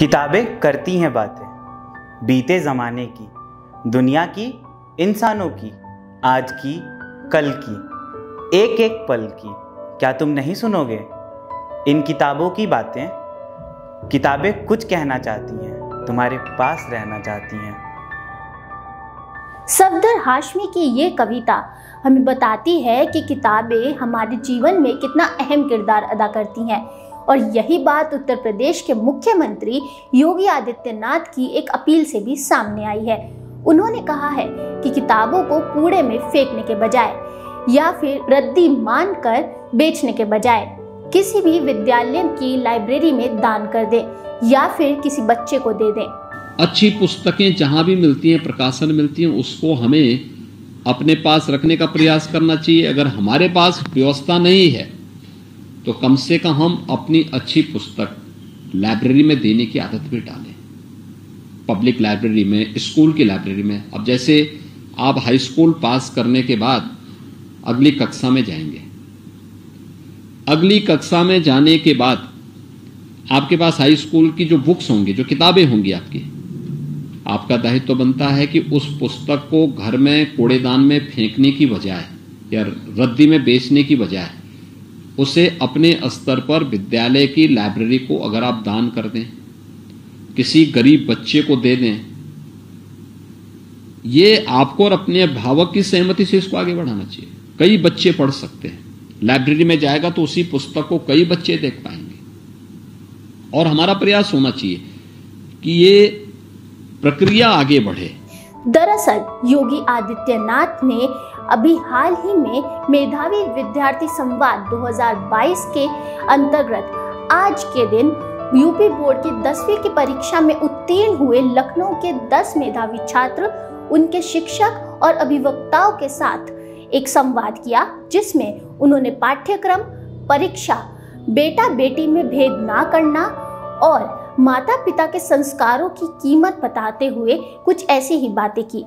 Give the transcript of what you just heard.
किताबें करती हैं बातें, बीते ज़माने की, दुनिया की, इंसानों की, आज की, कल की एक एक पल की। क्या तुम नहीं सुनोगे? इन किताबों की बातें, किताबें कुछ कहना चाहती हैं, तुम्हारे पास रहना चाहती हैं। सफदर हाशमी की ये कविता हमें बताती है कि किताबें हमारे जीवन में कितना अहम किरदार अदा करती हैं। और यही बात उत्तर प्रदेश के मुख्यमंत्री योगी आदित्यनाथ की एक अपील से भी सामने आई है। उन्होंने कहा है कि किताबों को कूड़े में फेंकने के बजाय या फिर रद्दी मानकर बेचने के बजाय किसी भी विद्यालय की लाइब्रेरी में दान कर दे या फिर किसी बच्चे को दे दें। अच्छी पुस्तकें जहाँ भी मिलती हैं, प्रकाशन मिलती हैं, उसको हमें अपने पास रखने का प्रयास करना चाहिए। अगर हमारे पास व्यवस्था नहीं है तो कम से कम हम अपनी अच्छी पुस्तक लाइब्रेरी में देने की आदत भी डालें। पब्लिक लाइब्रेरी में, स्कूल की लाइब्रेरी में। अब जैसे आप हाई स्कूल पास करने के बाद अगली कक्षा में जाएँगे। अगली कक्षा में जाने के बाद आपके पास हाई स्कूल की जो बुक्स होंगी, जो किताबें होंगी आपकी, आपका दायित्व तो बनता है कि उस पुस्तक को घर में कूड़ेदान में फेंकने की बजाय या रद्दी में बेचने की बजाय उसे अपने स्तर पर विद्यालय की लाइब्रेरी को अगर आप दान कर दें, किसी गरीब बच्चे को दे दें, ये आपको और अपने अभिभावक की सहमति से इसको आगे बढ़ाना चाहिए। कई बच्चे पढ़ सकते हैं। लाइब्रेरी में जाएगा तो उसी पुस्तक को कई बच्चे देख पाएँगे। और हमारा प्रयास होना चाहिए कि ये प्रक्रिया आगे बढ़े। दरअसल योगी आदित्यनाथ ने अभी हाल ही में मेधावी विद्यार्थी संवाद 2022 के अंतर्गत आज के दिन यूपी बोर्ड की दसवीं की परीक्षा में उत्तीर्ण हुए लखनऊ के 10 मेधावी छात्र, उनके शिक्षक और अभिवक्ताओं के साथ एक संवाद किया, जिसमें उन्होंने पाठ्यक्रम, परीक्षा बेटा बेटी में भेद ना करना और माता पिता के संस्कारों की कीमत बताते हुए कुछ ऐसी ही बातें की।